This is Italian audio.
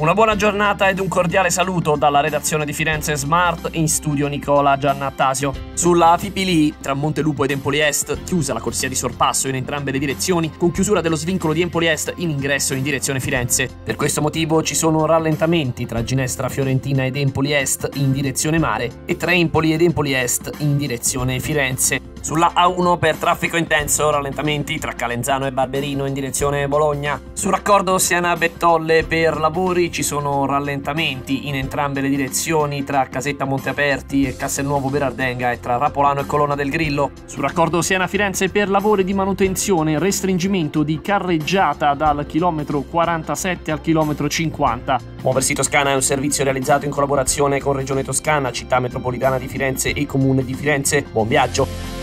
Una buona giornata ed un cordiale saluto dalla redazione di Firenze Smart in studio Nicola Giannattasio. Sulla Fipili tra Montelupo ed Empoli Est, chiusa la corsia di sorpasso in entrambe le direzioni, con chiusura dello svincolo di Empoli Est in ingresso in direzione Firenze. Per questo motivo ci sono rallentamenti tra Ginestra Fiorentina ed Empoli Est in direzione mare e tra Empoli ed Empoli Est in direzione Firenze. Sulla A1 per traffico intenso, rallentamenti tra Calenzano e Barberino in direzione Bologna. Sul raccordo Siena-Bettolle per lavori ci sono rallentamenti in entrambe le direzioni tra Casetta Monteaperti e Castelnuovo Berardenga e tra Rapolano e Colonna del Grillo. Sul raccordo Siena-Firenze per lavori di manutenzione, restringimento di carreggiata dal chilometro 47 al chilometro 50. Muoversi Toscana è un servizio realizzato in collaborazione con Regione Toscana, Città Metropolitana di Firenze e Comune di Firenze. Buon viaggio!